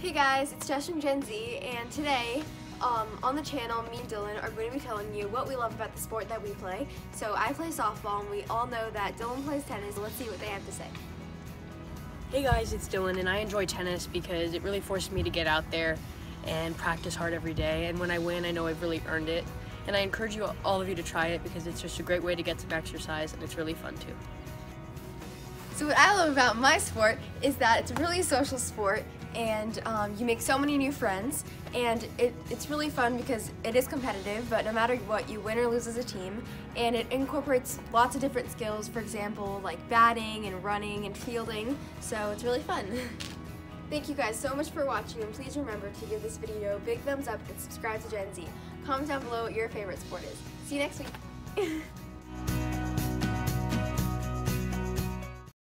Hey guys, it's Jess from Gen Z, and today um, on the channel, me and Dylan are going to be telling you what we love about the sport that we play. So I play softball, and we all know that Dylan plays tennis. Let's see what they have to say. Hey guys, it's Dylan, and I enjoy tennis because it really forced me to get out there and practice hard every day. And when I win, I know I've really earned it. And I encourage you, all of you, to try it because it's just a great way to get some exercise, and it's really fun too. So what I love about my sport is that it's a really social sport and um, you make so many new friends and it, it's really fun because it is competitive but no matter what you win or lose as a team and it incorporates lots of different skills for example like batting and running and fielding so it's really fun. Thank you guys so much for watching and please remember to give this video a big thumbs up and subscribe to Gen Z. Comment down below what your favorite sport is. See you next week.